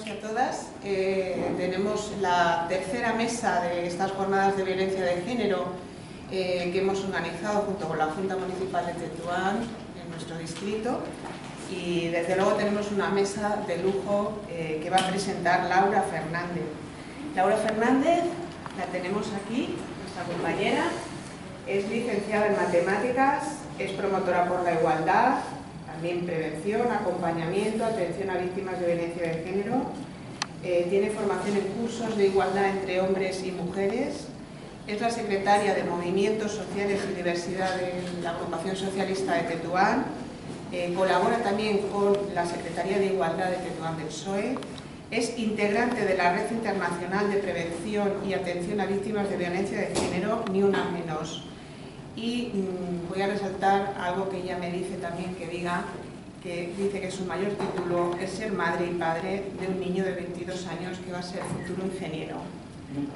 todos y a todas. Eh, tenemos la tercera mesa de estas jornadas de violencia de género eh, que hemos organizado junto con la Junta Municipal de Tetuán en nuestro distrito y desde luego tenemos una mesa de lujo eh, que va a presentar Laura Fernández. Laura Fernández la tenemos aquí, nuestra compañera, es licenciada en matemáticas, es promotora por la igualdad, también prevención, acompañamiento, atención a víctimas de violencia de género. Eh, tiene formación en cursos de igualdad entre hombres y mujeres. Es la secretaria de Movimientos Sociales y Diversidad de la Agrupación Socialista de Tetuán. Eh, colabora también con la Secretaría de Igualdad de Tetuán del PSOE. Es integrante de la Red Internacional de Prevención y Atención a Víctimas de Violencia de Género, Ni Una Menos y mm, voy a resaltar algo que ella me dice también que diga, que dice que su mayor título es ser madre y padre de un niño de 22 años que va a ser futuro ingeniero.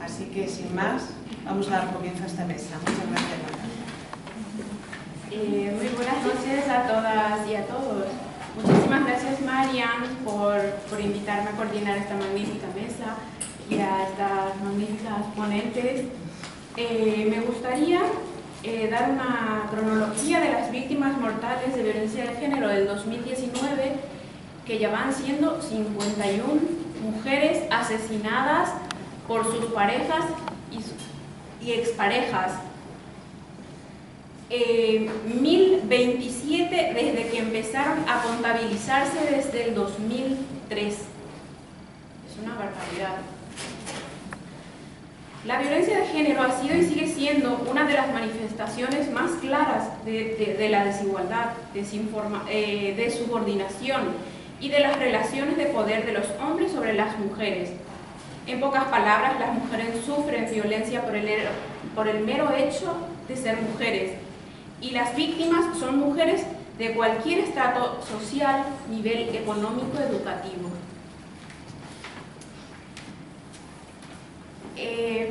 Así que sin más, vamos a dar comienzo a esta mesa. Muchas gracias. Eh, muy buenas noches a todas y a todos. Muchísimas gracias Marian por, por invitarme a coordinar esta magnífica mesa y a estas magníficas ponentes. Eh, me gustaría eh, dar una cronología de las víctimas mortales de violencia de género del 2019, que ya van siendo 51 mujeres asesinadas por sus parejas y, exparejas. 1027 eh, desde que empezaron a contabilizarse desde el 2003. Es una barbaridad. La violencia de género ha sido y sigue siendo una de las manifestaciones más claras de, la desigualdad, eh, de subordinación y de las relaciones de poder de los hombres sobre las mujeres. En pocas palabras, las mujeres sufren violencia por el, mero hecho de ser mujeres y las víctimas son mujeres de cualquier estrato social, nivel económico, educativo. Eh,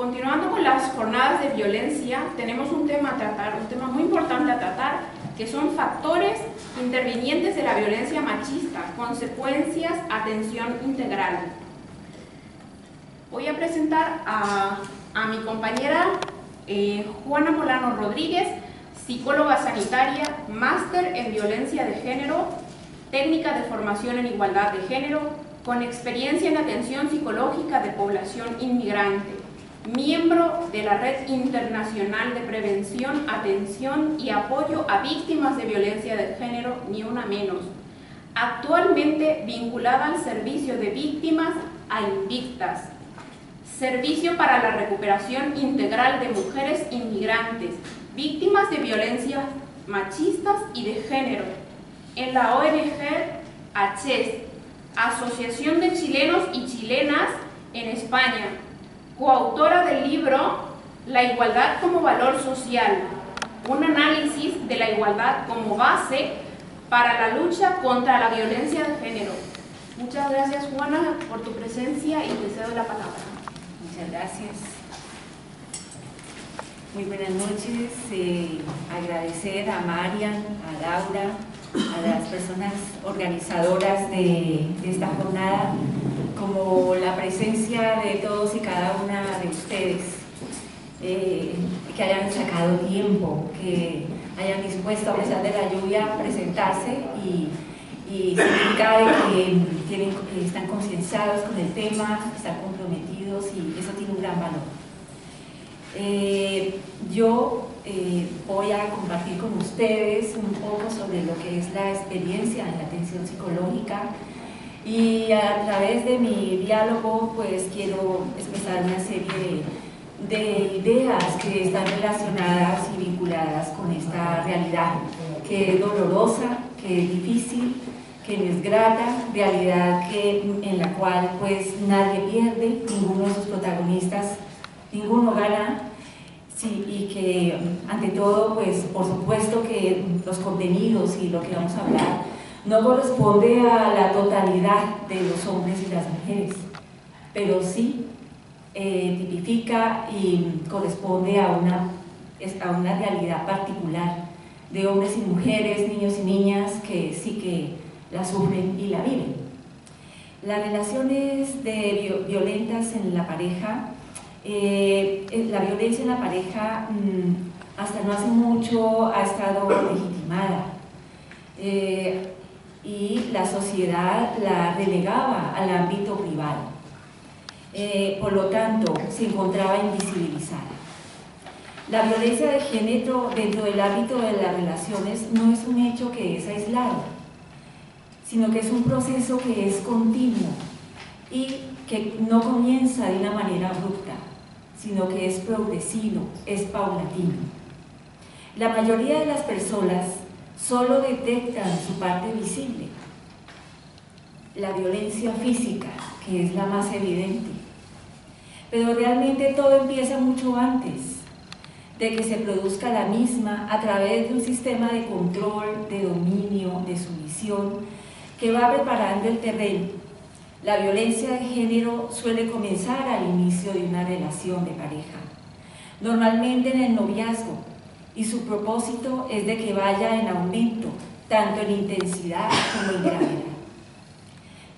continuando con las jornadas de violencia, tenemos un tema a tratar, un tema muy importante a tratar, que son factores intervinientes de la violencia machista, consecuencias, atención integral. Voy a presentar a, mi compañera eh, Juana Molano Rodríguez, psicóloga sanitaria, máster en violencia de género, técnica de formación en igualdad de género, con experiencia en atención psicológica de población inmigrante, miembro de la Red Internacional de Prevención, Atención y Apoyo a Víctimas de Violencia de Género, ni una menos, actualmente vinculada al Servicio de Víctimas a Invictas, Servicio para la Recuperación Integral de Mujeres Inmigrantes, Víctimas de Violencia Machistas y de Género, en la ONG ACHES, Asociación de Chilenos y Chilenas en España, coautora del libro La igualdad como valor social, un análisis de la igualdad como base para la lucha contra la violencia de género. Muchas gracias Juana por tu presencia y te cedo la palabra. Muchas gracias. Muy buenas noches. Eh, agradecer a Marian, a Laura, a las personas organizadoras de, esta jornada, como la presencia de todos y cada de eh, que hayan sacado tiempo, que hayan dispuesto a pesar de la lluvia a presentarse y, y significa que tienen, están concienciados con el tema, están comprometidos y eso tiene un gran valor. Eh, yo eh, voy a compartir con ustedes un poco sobre lo que es la experiencia en la atención psicológica y a través de mi diálogo pues quiero expresar una serie de, ideas que están relacionadas y vinculadas con esta realidad que es dolorosa, que es difícil, que es grata, realidad que, en la cual pues nadie pierde, ninguno de sus protagonistas, ninguno gana. Sí, y que ante todo, pues por supuesto que los contenidos y lo que vamos a hablar no corresponde a la totalidad de los hombres y las mujeres, pero sí eh, tipifica y corresponde a una, a una realidad particular de hombres y mujeres, niños y niñas que sí que la sufren y la viven. Las relaciones de violentas en la pareja, eh, la violencia en la pareja mm, hasta no hace mucho ha estado legitimada eh, y la sociedad la relegaba al ámbito privado. Eh, por lo tanto, se encontraba invisibilizada. La violencia de género dentro del ámbito de las relaciones no es un hecho que es aislado, sino que es un proceso que es continuo y que no comienza de una manera abrupta, sino que es progresivo, es paulatino. La mayoría de las personas solo detectan su parte visible, la violencia física, que es la más evidente. Pero realmente todo empieza mucho antes de que se produzca la misma a través de un sistema de control, de dominio, de sumisión, que va preparando el terreno. La violencia de género suele comenzar al inicio de una relación de pareja, normalmente en el noviazgo, y su propósito es de que vaya en aumento, tanto en intensidad como en gravedad.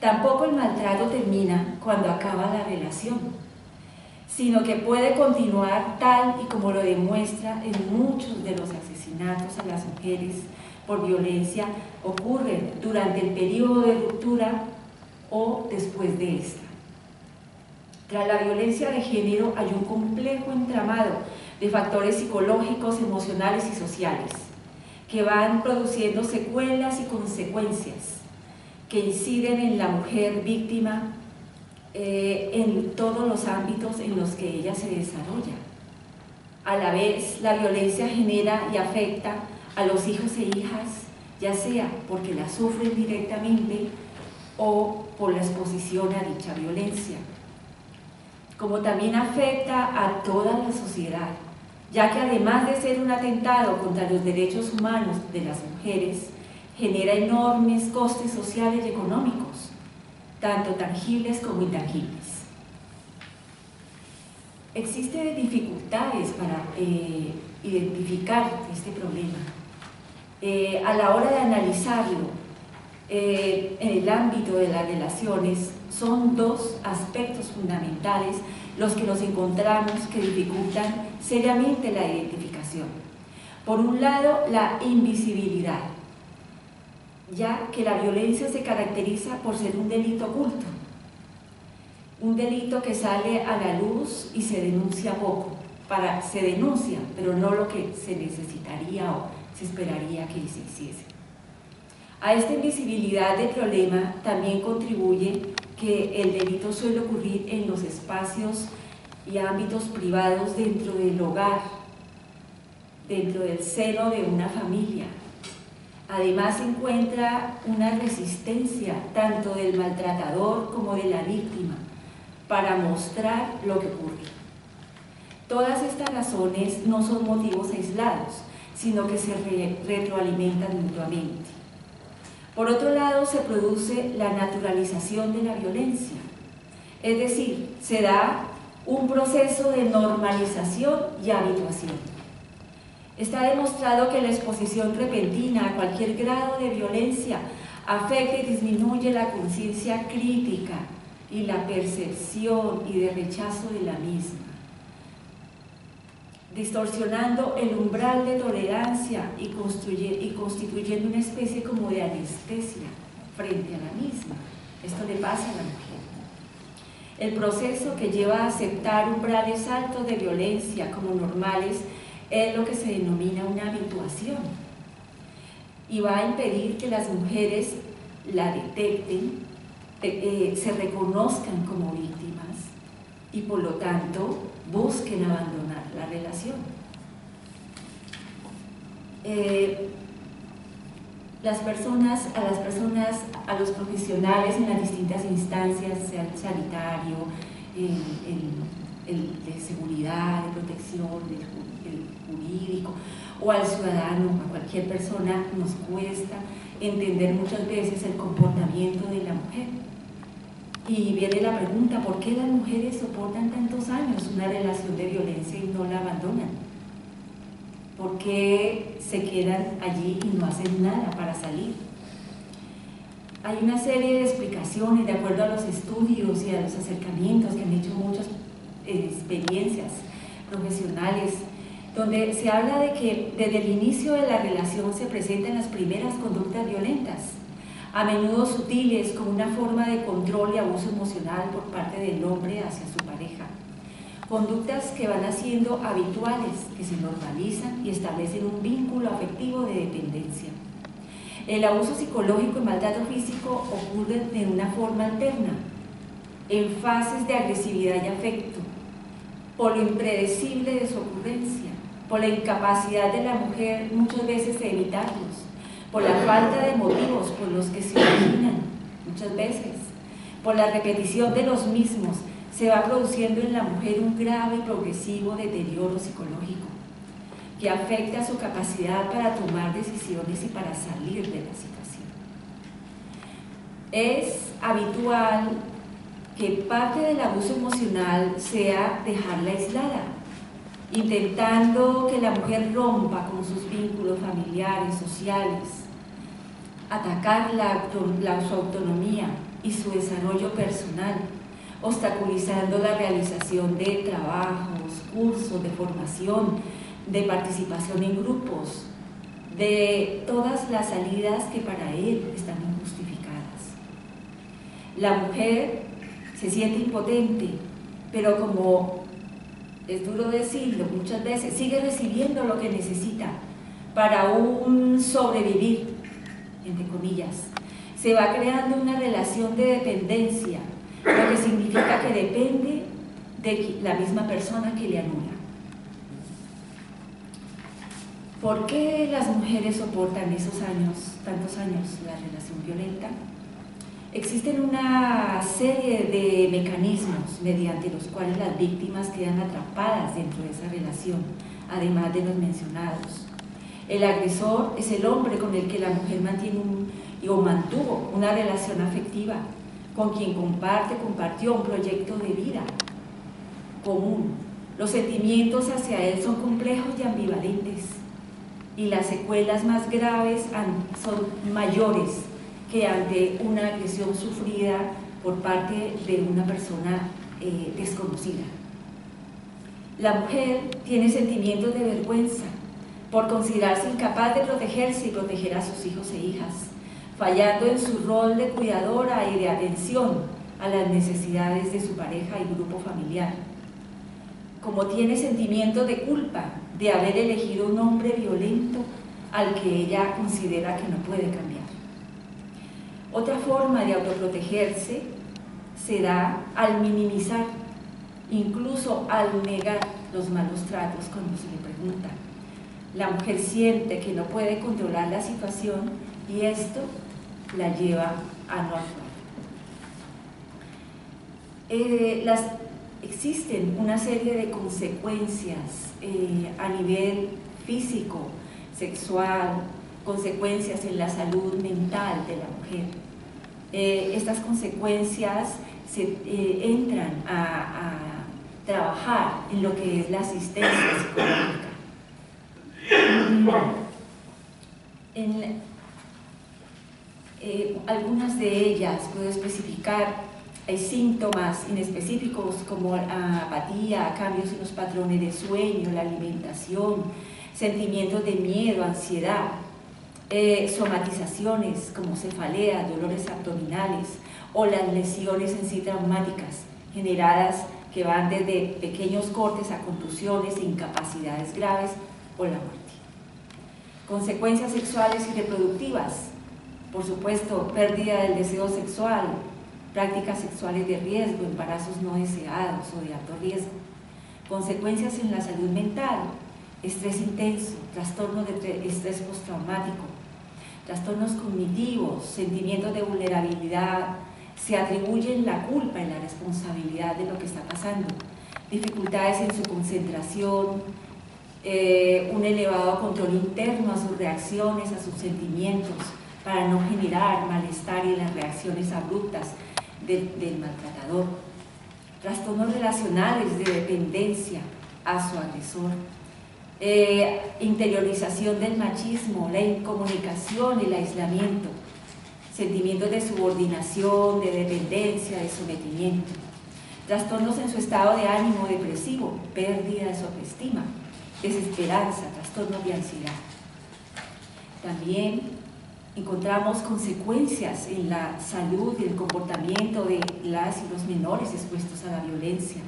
Tampoco el maltrato termina cuando acaba la relación sino que puede continuar tal y como lo demuestra en muchos de los asesinatos a las mujeres por violencia ocurren durante el periodo de ruptura o después de esta. Tras la violencia de género hay un complejo entramado de factores psicológicos, emocionales y sociales que van produciendo secuelas y consecuencias que inciden en la mujer víctima eh, en todos los ámbitos en los que ella se desarrolla. A la vez, la violencia genera y afecta a los hijos e hijas, ya sea porque la sufren directamente o por la exposición a dicha violencia. Como también afecta a toda la sociedad, ya que además de ser un atentado contra los derechos humanos de las mujeres, genera enormes costes sociales y económicos tanto tangibles como intangibles. Existen dificultades para eh, identificar este problema. Eh, a la hora de analizarlo, eh, en el ámbito de las relaciones, son dos aspectos fundamentales los que nos encontramos que dificultan seriamente la identificación. Por un lado, la invisibilidad ya que la violencia se caracteriza por ser un delito oculto, un delito que sale a la luz y se denuncia poco, para, se denuncia, pero no lo que se necesitaría o se esperaría que se hiciese. A esta invisibilidad del problema también contribuye que el delito suele ocurrir en los espacios y ámbitos privados dentro del hogar, dentro del seno de una familia, Además se encuentra una resistencia tanto del maltratador como de la víctima para mostrar lo que ocurre. Todas estas razones no son motivos aislados, sino que se retroalimentan mutuamente. Por otro lado, se produce la naturalización de la violencia, es decir, se da un proceso de normalización y habituación. Está demostrado que la exposición repentina a cualquier grado de violencia afecta y disminuye la conciencia crítica y la percepción y de rechazo de la misma, distorsionando el umbral de tolerancia y, y constituyendo una especie como de anestesia frente a la misma. Esto le pasa a la mujer. El proceso que lleva a aceptar umbrales altos de violencia como normales es lo que se denomina una habituación y va a impedir que las mujeres la detecten, eh, se reconozcan como víctimas y por lo tanto busquen abandonar la relación. Eh, las personas, a las personas, a los profesionales en las distintas instancias, sea el sanitario, el, de seguridad, de protección, jurídico o al ciudadano, a cualquier persona, nos cuesta entender muchas veces el comportamiento de la mujer. Y viene la pregunta, ¿por qué las mujeres soportan tantos años una relación de violencia y no la abandonan? ¿Por qué se quedan allí y no hacen nada para salir? hay una serie de explicaciones de acuerdo a los estudios y a los acercamientos que han hecho muchas eh, experiencias profesionales, donde se habla de que desde el inicio de la relación se presentan las primeras conductas violentas, a menudo sutiles como una forma de control y abuso emocional por parte del hombre hacia su pareja. Conductas que van haciendo habituales, que se normalizan y establecen un vínculo afectivo de dependencia. El abuso psicológico y maltrato físico ocurren de una forma alterna, en fases de agresividad y afecto, por lo impredecible de su ocurrencia, por la incapacidad de la mujer muchas veces de evitarlos, por la falta de motivos por los que se originan muchas veces, por la repetición de los mismos, se va produciendo en la mujer un grave y progresivo deterioro psicológico que afecta su capacidad para tomar decisiones y para salir de la situación. Es habitual que parte del abuso emocional sea dejarla aislada, intentando que la mujer rompa con sus vínculos familiares, sociales, atacar la, su autonomía y su desarrollo personal, obstaculizando la realización de trabajos, cursos de formación, de participación en grupos, de todas las salidas que para él están injustificadas. La mujer se siente impotente, pero como es duro decirlo, muchas veces sigue recibiendo lo que necesita para un sobrevivir, entre comillas. Se va creando una relación de dependencia, lo que significa que depende de la misma persona que le anula. ¿Por qué las mujeres soportan esos años, tantos años, la relación violenta? Existen una serie de mecanismos mediante los cuales las víctimas quedan atrapadas dentro de esa relación, además de los mencionados. El agresor es el hombre con el que la mujer mantiene un, o mantuvo una relación afectiva, con quien comparte, compartió un proyecto de vida común. Los sentimientos hacia él son complejos y ambivalentes y las secuelas más graves son mayores que ante una agresión sufrida por parte de una persona eh, desconocida. La mujer tiene sentimientos de vergüenza por considerarse incapaz de protegerse y proteger a sus hijos e hijas, fallando en su rol de cuidadora y de atención a las necesidades de su pareja y grupo familiar. Como tiene sentimientos de culpa de haber elegido un hombre violento al que ella considera que no puede cambiar. Otra forma de autoprotegerse se da al minimizar, incluso al negar los malos tratos cuando se le pregunta. La mujer siente que no puede controlar la situación y esto la lleva a no actuar. Eh, existen una serie de consecuencias eh, a nivel físico, sexual, consecuencias en la salud mental de la mujer. Eh, estas consecuencias se, eh, entran a, trabajar en lo que es la asistencia psicológica. En, algunas de ellas puedo especificar hay síntomas inespecíficos como apatía, cambios en los patrones de sueño, la alimentación, sentimientos de miedo, ansiedad, eh, somatizaciones como cefalea, dolores abdominales o las lesiones en sí traumáticas generadas que van desde pequeños cortes a contusiones, incapacidades graves o la muerte. Consecuencias sexuales y reproductivas, por supuesto, pérdida del deseo sexual, prácticas sexuales de riesgo, embarazos no deseados o de alto riesgo, consecuencias en la salud mental, estrés intenso, trastornos de estrés postraumático, trastornos cognitivos, sentimientos de vulnerabilidad, se atribuyen la culpa y la responsabilidad de lo que está pasando, dificultades en su concentración, eh, un elevado control interno a sus reacciones, a sus sentimientos, para no generar malestar y las reacciones abruptas del, maltratador, trastornos relacionales de dependencia a su agresor, eh, interiorización del machismo, la incomunicación, el aislamiento, sentimientos de subordinación, de dependencia, de sometimiento, trastornos en su estado de ánimo depresivo, pérdida de su autoestima, desesperanza, trastornos de ansiedad. También encontramos consecuencias en la salud y el comportamiento de las y los menores expuestos a la violencia.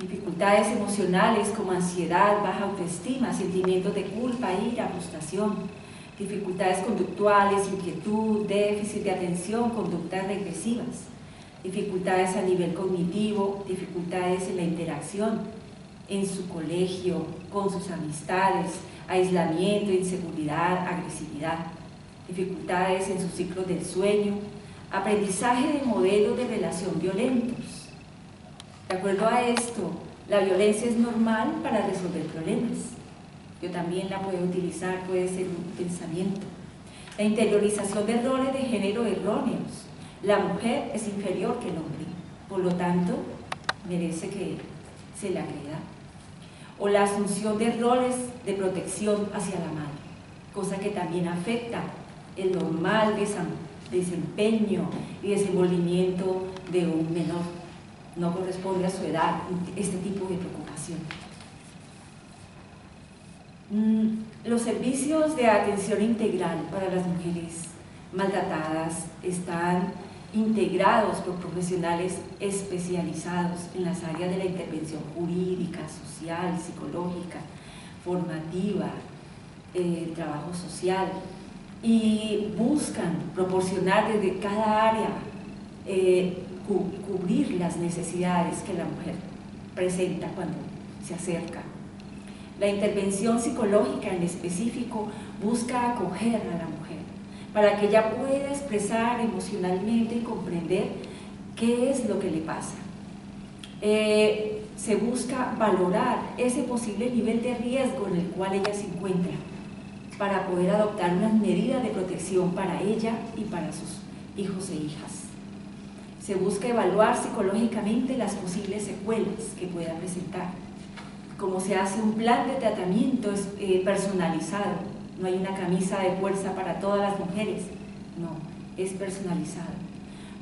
Dificultades emocionales como ansiedad, baja autoestima, sentimientos de culpa, ira, frustración. Dificultades conductuales, inquietud, déficit de atención, conductas regresivas. Dificultades a nivel cognitivo, dificultades en la interacción, en su colegio, con sus amistades, aislamiento, inseguridad, agresividad dificultades en sus ciclos del sueño, aprendizaje de modelos de relación violentos. De acuerdo a esto, la violencia es normal para resolver problemas. Yo también la puedo utilizar, puede ser un pensamiento. La interiorización de roles de género erróneos. La mujer es inferior que el hombre, por lo tanto, merece que se le agreda. O la asunción de roles de protección hacia la madre, cosa que también afecta el normal desempeño y desenvolvimiento de un menor. No corresponde a su edad este tipo de preocupación. Mm, los servicios de atención integral para las mujeres maltratadas están integrados por profesionales especializados en las áreas de la intervención jurídica, social, psicológica, formativa, eh, trabajo social, y buscan proporcionar desde cada área, eh, cubrir las necesidades que la mujer presenta cuando se acerca. La intervención psicológica en específico busca acoger a la mujer para que ella pueda expresar emocionalmente y comprender qué es lo que le pasa. Eh, se busca valorar ese posible nivel de riesgo en el cual ella se encuentra para poder adoptar unas medidas de protección para ella y para sus hijos e hijas. Se busca evaluar psicológicamente las posibles secuelas que pueda presentar. Como se hace un plan de tratamiento eh, personalizado, no hay una camisa de fuerza para todas las mujeres, no, es personalizado.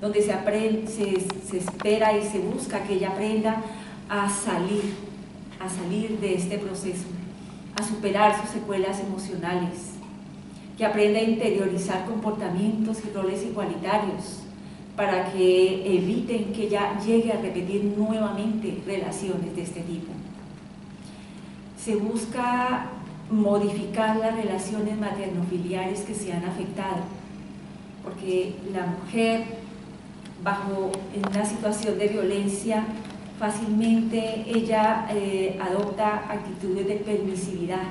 Donde se, aprende, se, se espera y se busca que ella aprenda a salir, a salir de este proceso a superar sus secuelas emocionales, que aprenda a interiorizar comportamientos y roles igualitarios para que eviten que ya llegue a repetir nuevamente relaciones de este tipo. Se busca modificar las relaciones maternofiliares que se han afectado, porque la mujer bajo una situación de violencia fácilmente ella eh, adopta actitudes de permisividad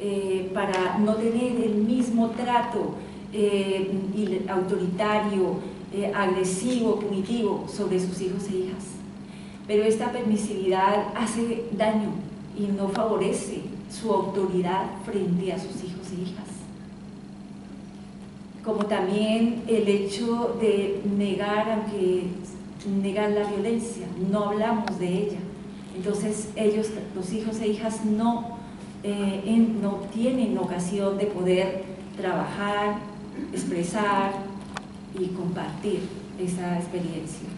eh, para no tener el mismo trato eh, autoritario, agresivo, punitivo sobre sus hijos e hijas. Pero esta permisividad hace daño y no favorece su autoridad frente a sus hijos e hijas. Como también el hecho de negar, aunque negar la violencia, no hablamos de ella. Entonces ellos, los hijos e hijas, no, eh, no tienen ocasión de poder trabajar, expresar y compartir esa experiencia.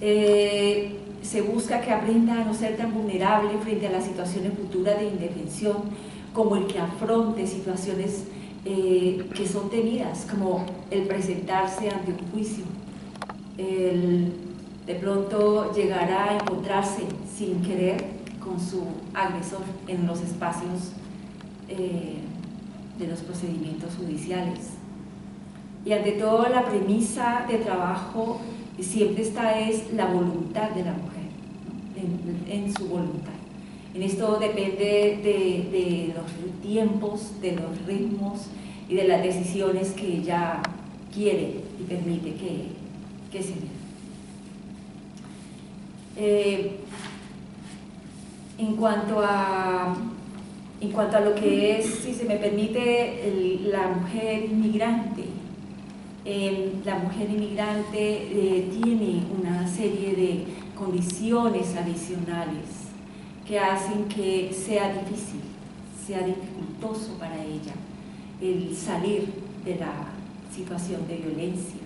Eh, se busca que aprenda a no ser tan vulnerable frente a las situaciones futuras de indefensión, como el que afronte situaciones eh, que son temidas, como el presentarse ante un juicio, el de pronto llegará a encontrarse sin querer con su agresor en los espacios eh, de los procedimientos judiciales. Y ante todo la premisa de trabajo siempre está es la voluntad de la mujer, en, su voluntad. En esto depende de, los tiempos, de los ritmos y de las decisiones que ella quiere y permite que, que se eh, en, cuanto a, en cuanto a lo que es, si se me permite, la mujer inmigrante, la mujer inmigrante eh, tiene una serie de condiciones adicionales que hacen que sea difícil, sea dificultoso para ella el salir de la situación de violencia,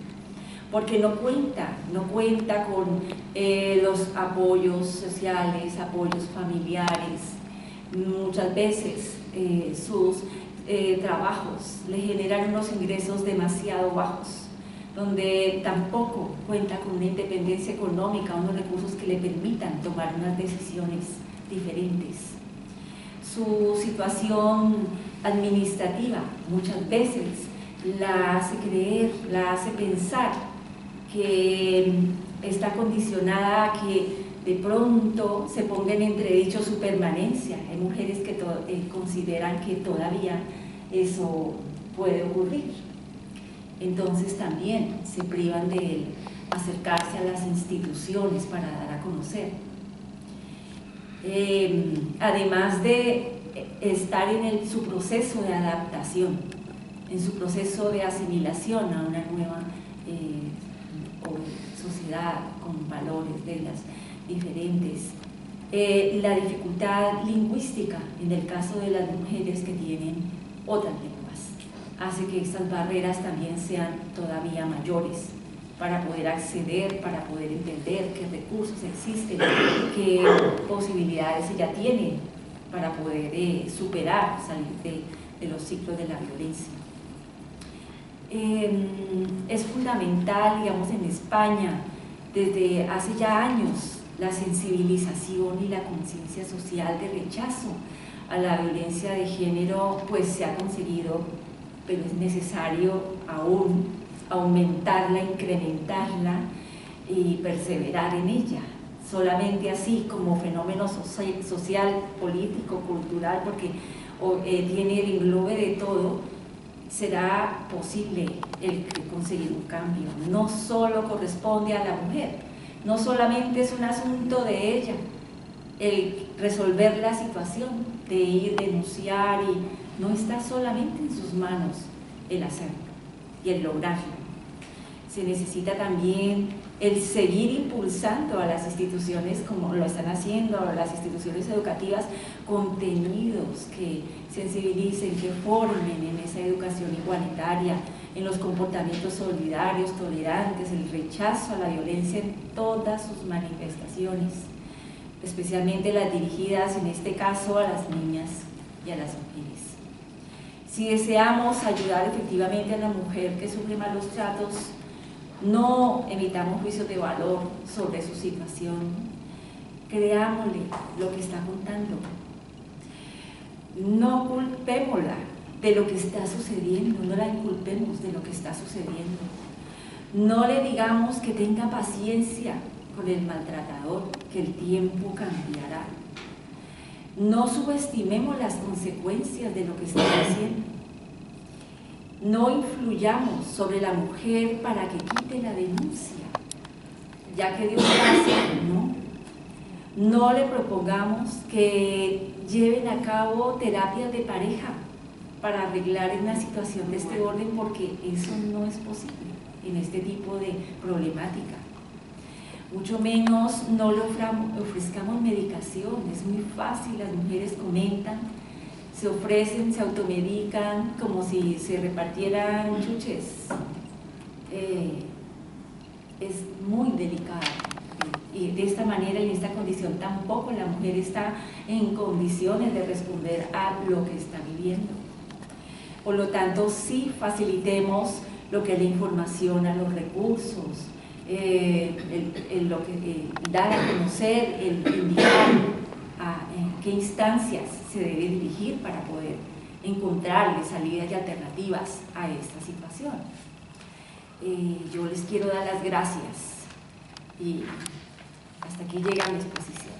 porque no cuenta, no cuenta con eh, los apoyos sociales, apoyos familiares. Muchas veces eh, sus eh, trabajos le generan unos ingresos demasiado bajos, donde tampoco cuenta con una independencia económica, unos recursos que le permitan tomar unas decisiones diferentes. Su situación administrativa muchas veces la hace creer, la hace pensar que está condicionada a que de pronto se ponga en entredicho su permanencia. Hay mujeres que eh, consideran que todavía eso puede ocurrir. Entonces también se privan de acercarse a las instituciones para dar a conocer. Em, además de estar en su proceso de adaptación, en su proceso de asimilación a una nueva eh, sociedad con valores, reglas diferentes. Eh, la dificultad lingüística en el caso de las mujeres que tienen otras lenguas hace que estas barreras también sean todavía mayores para poder acceder, para poder entender qué recursos existen, qué posibilidades ella tiene para poder eh, superar, salir de, los ciclos de la violencia. Em, es fundamental, digamos, en España, desde hace ya años, la sensibilización y la conciencia social de rechazo a la violencia de género, pues se ha conseguido, pero es necesario aún aumentarla, incrementarla y perseverar en ella solamente así como fenómeno social, político, cultural, porque eh, tiene el englobe de todo, será posible el conseguir un cambio. No solo corresponde a la mujer, no solamente es un asunto de ella el resolver la situación, de ir, denunciar, y no está solamente en sus manos el hacerlo y el lograrlo. Se necesita también el seguir impulsando a las instituciones como lo están haciendo, a las instituciones educativas, contenidos que sensibilicen, que formen en esa educación igualitaria, en los comportamientos solidarios, tolerantes, el rechazo a la violencia en todas sus manifestaciones, especialmente las dirigidas en este caso a las niñas y a las mujeres. Si deseamos ayudar efectivamente a la mujer que sufre malos tratos, no emitamos juicios de valor sobre su situación. Creámosle lo que está contando. No culpémosla de lo que está sucediendo, no la inculpemos de lo que está sucediendo. No le digamos que tenga paciencia con el maltratador, que el tiempo cambiará. No subestimemos las consecuencias de lo que está haciendo no influyamos sobre la mujer para que quite la denuncia, ya que Dios hace, ¿no? No le propongamos que lleven a cabo terapias de pareja para arreglar una situación de este orden porque eso no es posible en este tipo de problemática. Mucho menos no le ofrezcamos medicación, es muy fácil, las mujeres comentan se ofrecen, se automedican como si se repartieran chuches. Eh, es muy delicado. Y de esta manera, en esta condición, tampoco la mujer está en condiciones de responder a lo que está viviendo. Por lo tanto, sí facilitemos lo que es la información a los recursos, eh, lo que, eh, dar a conocer, el indicar a qué instancias se debe dirigir para poder encontrarle salidas y alternativas a esta situación. Eh, yo les quiero dar las gracias y hasta aquí llega mi exposición.